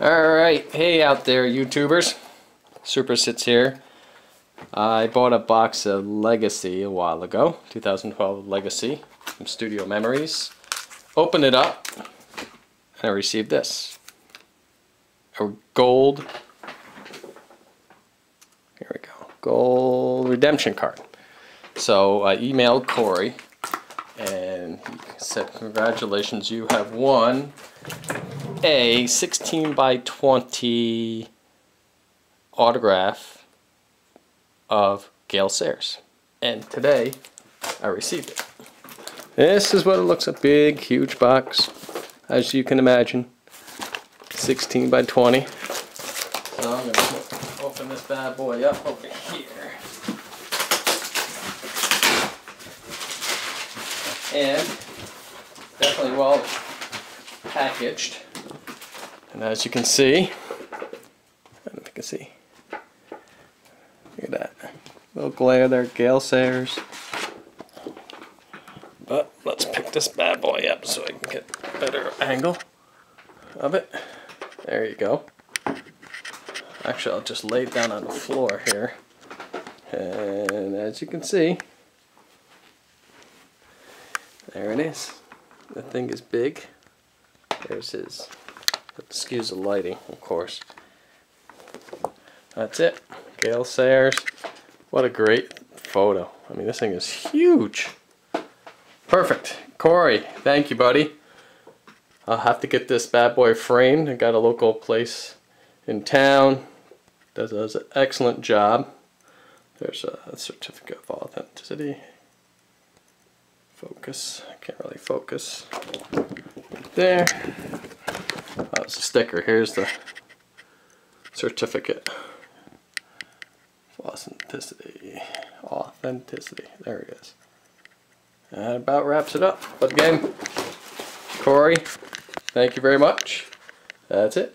Alright, hey out there YouTubers. Supersitz here. I bought a box of Legacy a while ago, 2012 Legacy from Studio Memories. Opened it up and I received this. A gold, here we go, gold redemption card. So I emailed Cory and he said congratulations you have won a 16 by 20 autograph of Gale Sayers. And today I received it. This is what it looks a big, huge box, as you can imagine. 16 by 20. So I'm going to open this bad boy up over here. And definitely well packaged. And as you can see, I don't know if you can see. Look at that. Little glare there, Gale Sayers. But let's pick this bad boy up so I can get a better angle of it. There you go. Actually, I'll just lay it down on the floor here. And as you can see, there it is. The thing is big. There's his Excuse the lighting, of course. That's it. Gale Sayers. What a great photo. I mean, this thing is huge. Perfect. Cory, thank you, buddy. I'll have to get this bad boy framed. I got a local place in town that does an excellent job. There's a certificate of authenticity. Focus. I can't really focus. there. It's a sticker. Here's the certificate. Authenticity. Authenticity. There it is. That about wraps it up. But again, Cory, thank you very much. That's it.